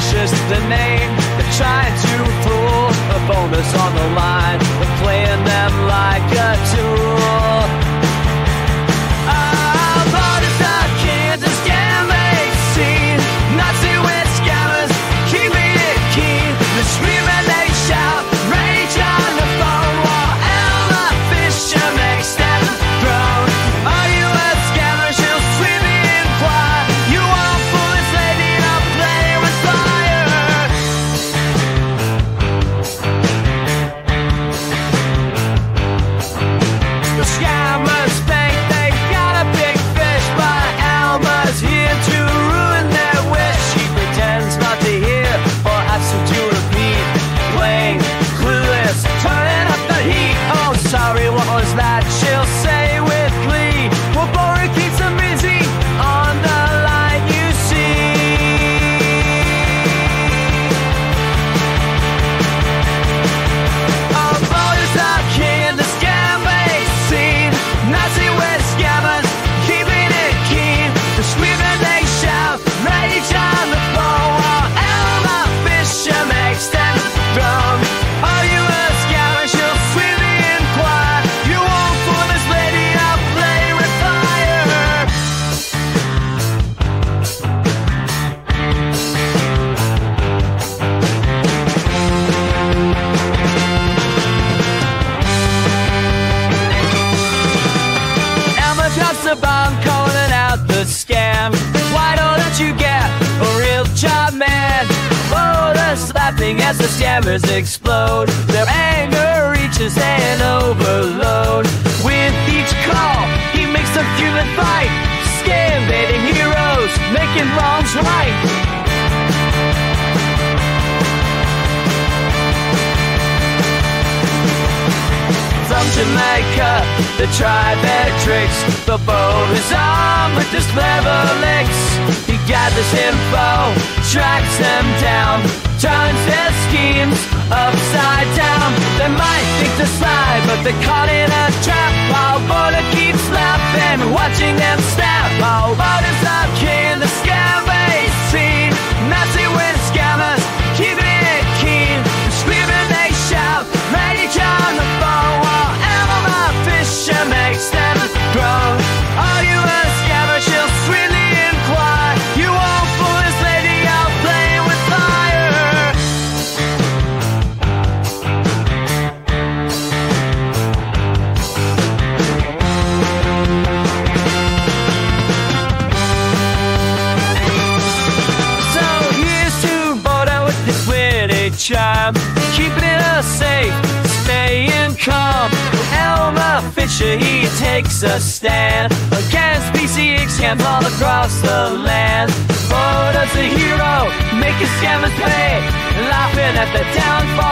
Now the name. They're trying to fool a Boda's on the line. We're playing them like a tool. The bomb, calling out the scam. Why don't you get a real job, man? Oh, Boda's laughing as the scammers explode. Their anger reaches an overload. With each call, he makes them human fight. Scam baiting heroes, making wrongs right. Jamaica. They try their tricks. The boat is on with his clever licks. He gathers info, tracks them down, turns their schemes upside down. They might think to slide, but they're caught in a trap. While Boda keeps laughing, watching them snap. While Boda's the king, the witty charm, keeping us safe, staying calm. Elma Fisher, he takes a stand against PCH scams all across the land. Boda's a hero, making scammers pay, laughing at the downfall.